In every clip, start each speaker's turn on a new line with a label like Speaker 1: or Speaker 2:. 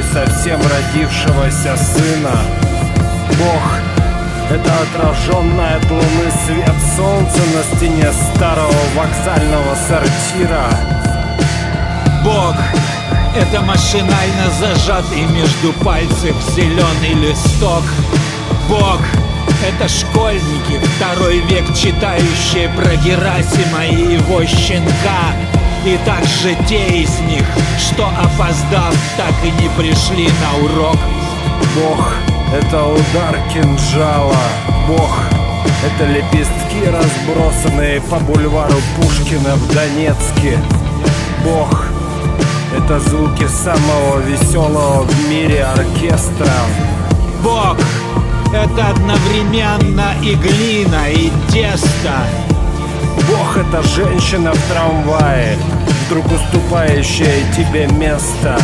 Speaker 1: не совсем родившегося сына. Бог — это отраженная от луны свет солнца на стене старого вокзального сортира.
Speaker 2: Бог — это машинально зажатый между пальцев зеленый листок. Бог — это школьники, второй век читающие про Герасима и его щенка. И также те из них, что опоздав, так и не пришли на урок.
Speaker 1: Бог — это удар кинжала. Бог — это лепестки, разбросанные по бульвару Пушкина в Донецке. Бог — это звуки самого веселого в мире оркестра.
Speaker 2: Бог — это одновременно и глина, и тесто.
Speaker 1: Бог это женщина в трамвае, вдруг уступающая тебе место.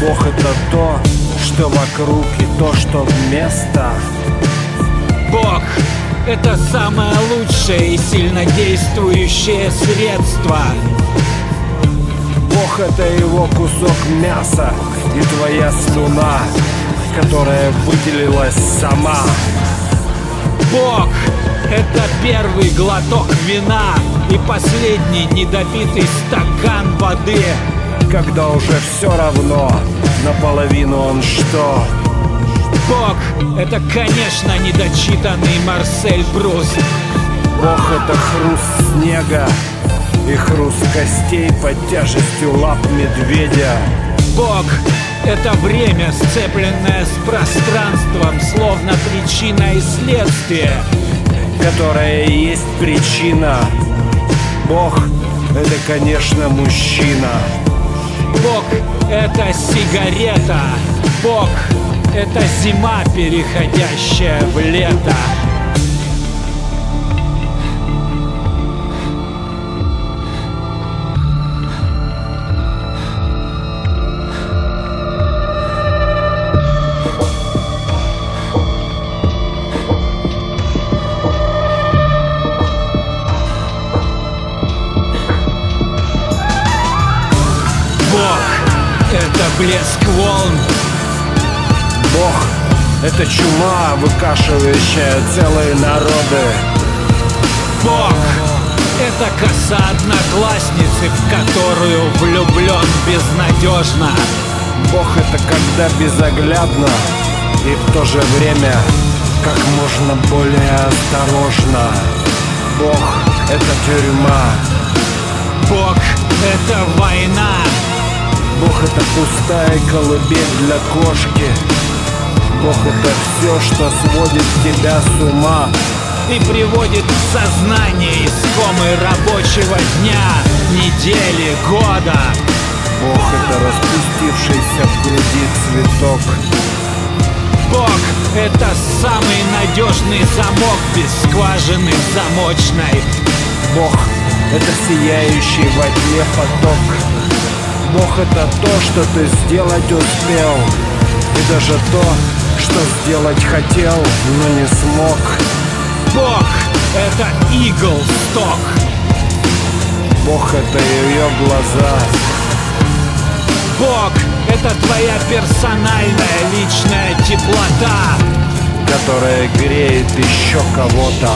Speaker 1: Бог это то, что вокруг и то, что вместо.
Speaker 2: Бог — это самое лучшее и сильнодействующее средство.
Speaker 1: Бог это его кусок мяса и твоя слюна, которая выделилась сама.
Speaker 2: Бог — это первый глоток вина и последний недопитый стакан воды.
Speaker 1: Когда уже все равно, наполовину он что?
Speaker 2: Бог — это, конечно, недочитанный Марсель Пруст.
Speaker 1: Бог это хруст снега и хруст костей под тяжестью лап медведя.
Speaker 2: Бог — это время, сцепленное с пространством, словно причина и следствие.
Speaker 1: Которая есть причина. Бог — это, конечно, мужчина.
Speaker 2: Бог — это сигарета. Бог — это зима, переходящая в лето. Блеск волн.
Speaker 1: Бог — это чума, выкашивающая целые народы.
Speaker 2: Бог — это коса одноклассницы, в которую влюблен безнадежно.
Speaker 1: Бог — это когда безоглядно и в то же время как можно более осторожно. Бог — это тюрьма.
Speaker 2: Бог — это война.
Speaker 1: Бог это пустая колыбель для кошки. Бог это все, что сводит тебя с ума.
Speaker 2: и приводит в сознание искомы рабочего дня, недели, года.
Speaker 1: Бог это распустившийся в груди цветок.
Speaker 2: Бог — это самый надежный замок без скважины замочной.
Speaker 1: Бог это сияющий во тьме поток. Бог это то, что ты сделать успел. И даже то, что сделать хотел, но не смог.
Speaker 2: Бог — это Иглсток.
Speaker 1: Бог это ее глаза.
Speaker 2: Бог — это твоя персональная личная теплота.
Speaker 1: которая греет еще кого-то.